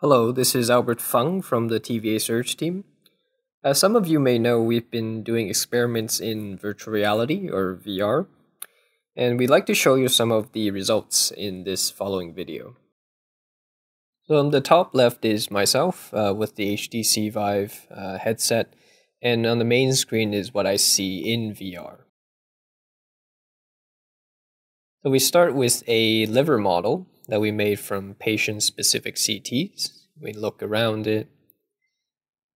Hello, this is Albert Fung from the TVASurg team. As some of you may know, we've been doing experiments in virtual reality or VR, and we'd like to show you some of the results in this following video. So on the top left is myself uh, with the HTC Vive uh, headset, and on the main screen is what I see in VR. So we start with a liver model that we made from patient-specific CTs. We look around it,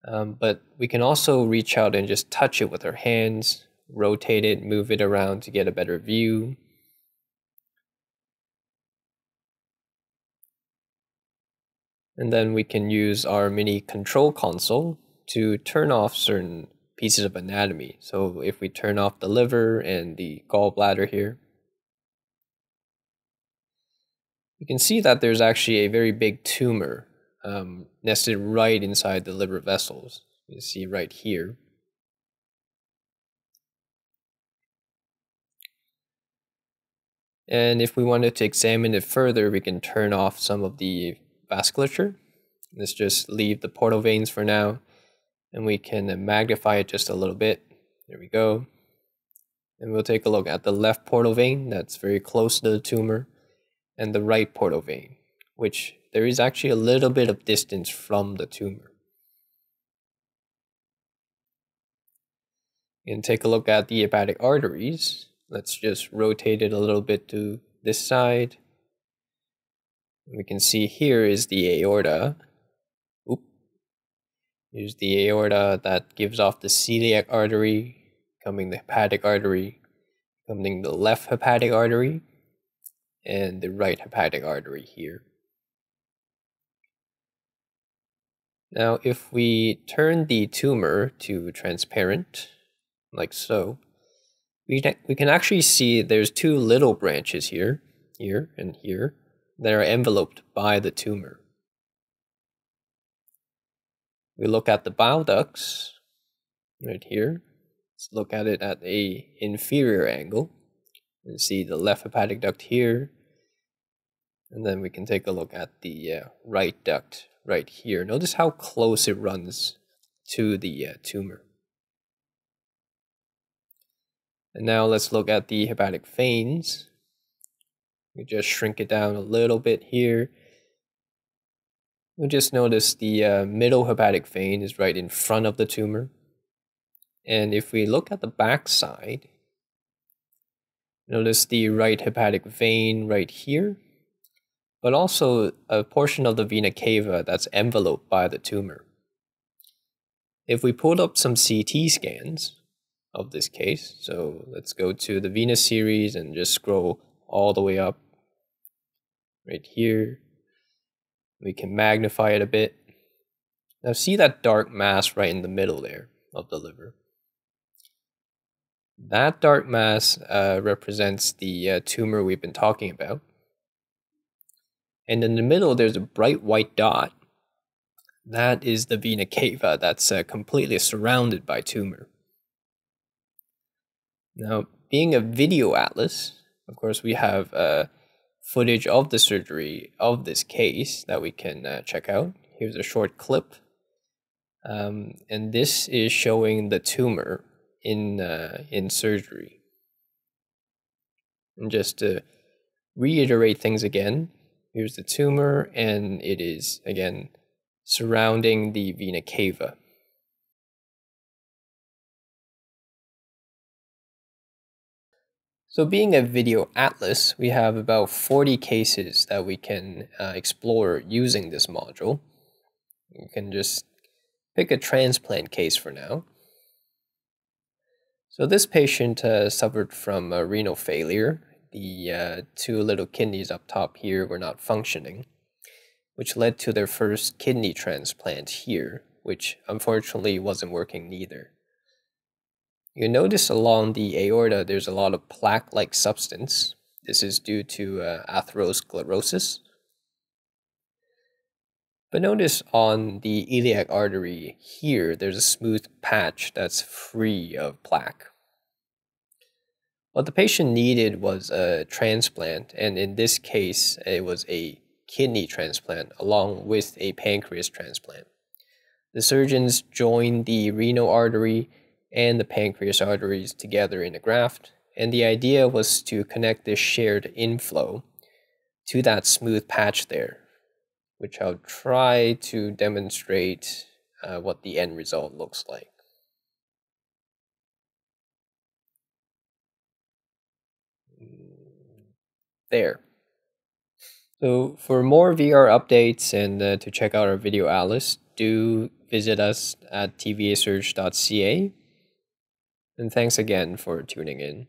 um, but we can also reach out and just touch it with our hands, rotate it, move it around to get a better view. And then we can use our mini control console to turn off certain pieces of anatomy. So if we turn off the liver and the gallbladder here, you can see that there's actually a very big tumor um, nested right inside the liver vessels. You see right here. And if we wanted to examine it further, we can turn off some of the vasculature. Let's just leave the portal veins for now. And we can magnify it just a little bit. There we go. And we'll take a look at the left portal vein that's very close to the tumor and the right portal vein, which there is actually a little bit of distance from the tumor. And take a look at the hepatic arteries. Let's just rotate it a little bit to this side. We can see here is the aorta. Oop. Here's the aorta that gives off the celiac artery, coming the hepatic artery, coming the left hepatic artery, and the right hepatic artery here. Now, if we turn the tumor to transparent, like so, we can, we can actually see there's two little branches here, here and here, that are enveloped by the tumor. We look at the bile ducts right here. Let's look at it at a inferior angle and see the left hepatic duct here. And then we can take a look at the uh, right duct right here. Notice how close it runs to the uh, tumor. And now let's look at the hepatic veins. We just shrink it down a little bit here. We just notice the uh, middle hepatic vein is right in front of the tumor. And if we look at the back side, notice the right hepatic vein right here but also a portion of the vena cava that's enveloped by the tumor. If we pulled up some CT scans of this case, so let's go to the vena series and just scroll all the way up right here. We can magnify it a bit. Now see that dark mass right in the middle there of the liver. That dark mass uh, represents the uh, tumor we've been talking about. And in the middle, there's a bright white dot. That is the vena cava that's uh, completely surrounded by tumor. Now, being a video atlas, of course, we have uh, footage of the surgery of this case that we can uh, check out. Here's a short clip. Um, and this is showing the tumor in, uh, in surgery. And just to reiterate things again, Here's the tumor, and it is, again, surrounding the vena cava. So being a video atlas, we have about 40 cases that we can uh, explore using this module. You can just pick a transplant case for now. So this patient uh, suffered from renal failure the uh, two little kidneys up top here were not functioning, which led to their first kidney transplant here, which unfortunately wasn't working neither. You notice along the aorta there's a lot of plaque-like substance. This is due to uh, atherosclerosis. But notice on the iliac artery here, there's a smooth patch that's free of plaque. What the patient needed was a transplant, and in this case, it was a kidney transplant along with a pancreas transplant. The surgeons joined the renal artery and the pancreas arteries together in a graft, and the idea was to connect this shared inflow to that smooth patch there, which I'll try to demonstrate uh, what the end result looks like. There. So for more VR updates and uh, to check out our video atlas, do visit us at tvasurg.ca. And thanks again for tuning in.